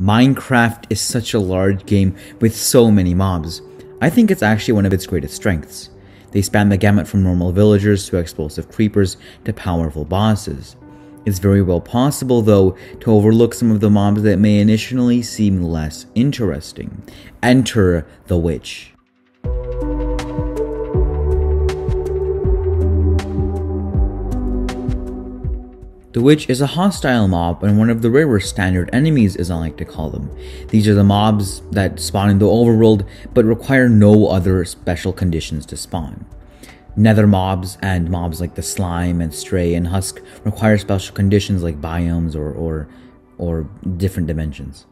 Minecraft is such a large game with so many mobs. I think it's actually one of its greatest strengths. They span the gamut from normal villagers to explosive creepers to powerful bosses. It's very well possible, though, to overlook some of the mobs that may initially seem less interesting. Enter the Witch. The Witch is a hostile mob and one of the rarer standard enemies as I like to call them. These are the mobs that spawn in the overworld but require no other special conditions to spawn. Nether mobs and mobs like the slime and stray and husk require special conditions like biomes or, or, or different dimensions.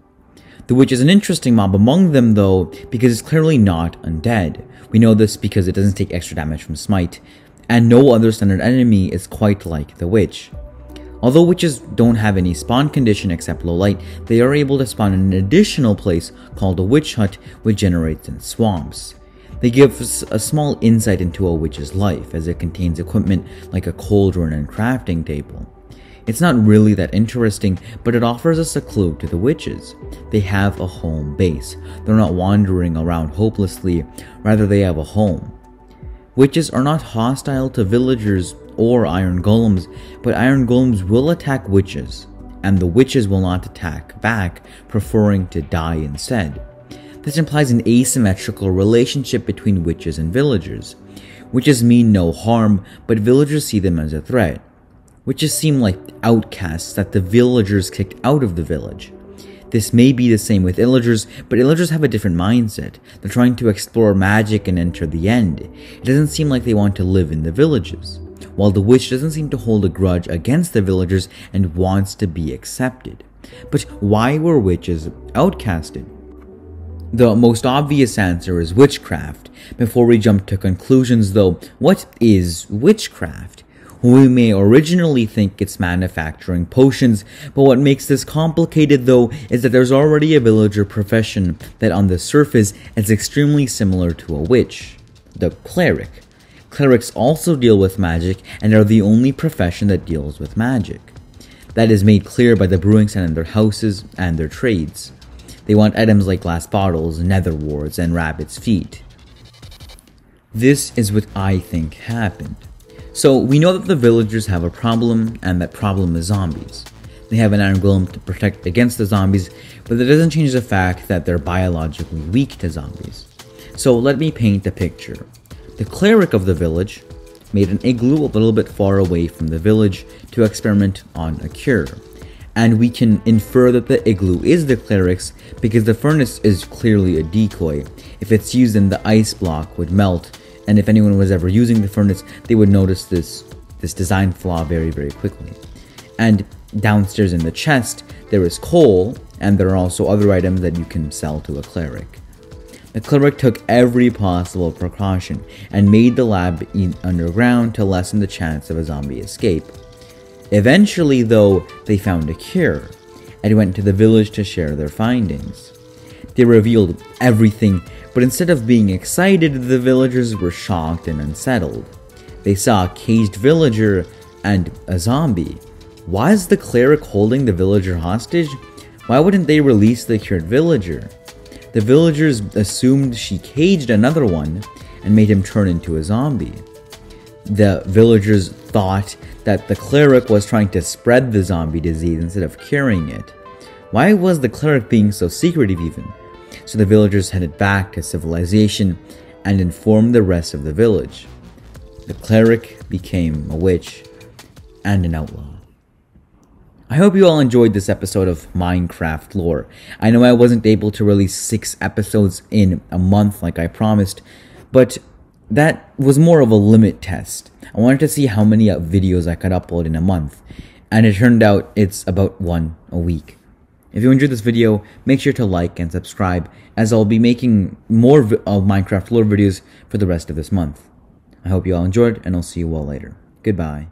The witch is an interesting mob among them though because it's clearly not undead. We know this because it doesn't take extra damage from smite, and no other standard enemy is quite like the witch. Although witches don't have any spawn condition except low light, they are able to spawn in an additional place called a witch hut which generates in swamps. They give us a small insight into a witch's life as it contains equipment like a cauldron and crafting table. It's not really that interesting, but it offers us a clue to the witches. They have a home base. They're not wandering around hopelessly, rather they have a home. Witches are not hostile to villagers or iron golems, but iron golems will attack witches, and the witches will not attack back, preferring to die instead. This implies an asymmetrical relationship between witches and villagers. Witches mean no harm, but villagers see them as a threat. Witches seem like outcasts that the villagers kicked out of the village. This may be the same with illagers, but illagers have a different mindset. They're trying to explore magic and enter the end. It doesn't seem like they want to live in the villages while the witch doesn't seem to hold a grudge against the villagers and wants to be accepted. But why were witches outcasted? The most obvious answer is witchcraft. Before we jump to conclusions though, what is witchcraft? We may originally think it's manufacturing potions, but what makes this complicated though is that there's already a villager profession that on the surface is extremely similar to a witch. The cleric. Clerics also deal with magic and are the only profession that deals with magic. That is made clear by the brewing stand in their houses and their trades. They want items like glass bottles, nether warts, and rabbit's feet. This is what I think happened. So we know that the villagers have a problem, and that problem is zombies. They have an iron golem to protect against the zombies, but that doesn't change the fact that they're biologically weak to zombies. So let me paint a picture. The cleric of the village made an igloo a little bit far away from the village to experiment on a cure. And we can infer that the igloo is the cleric's because the furnace is clearly a decoy. If it's used then the ice block would melt, and if anyone was ever using the furnace, they would notice this, this design flaw very, very quickly. And downstairs in the chest, there is coal, and there are also other items that you can sell to a cleric. The cleric took every possible precaution and made the lab underground to lessen the chance of a zombie escape. Eventually, though, they found a cure and went to the village to share their findings. They revealed everything, but instead of being excited, the villagers were shocked and unsettled. They saw a caged villager and a zombie. Why is the cleric holding the villager hostage? Why wouldn't they release the cured villager? The villagers assumed she caged another one and made him turn into a zombie. The villagers thought that the cleric was trying to spread the zombie disease instead of curing it. Why was the cleric being so secretive even? So the villagers headed back to civilization and informed the rest of the village. The cleric became a witch and an outlaw. I hope you all enjoyed this episode of Minecraft lore. I know I wasn't able to release six episodes in a month like I promised, but that was more of a limit test. I wanted to see how many uh, videos I could upload in a month, and it turned out it's about one a week. If you enjoyed this video, make sure to like and subscribe, as I'll be making more of Minecraft lore videos for the rest of this month. I hope you all enjoyed, and I'll see you all later. Goodbye.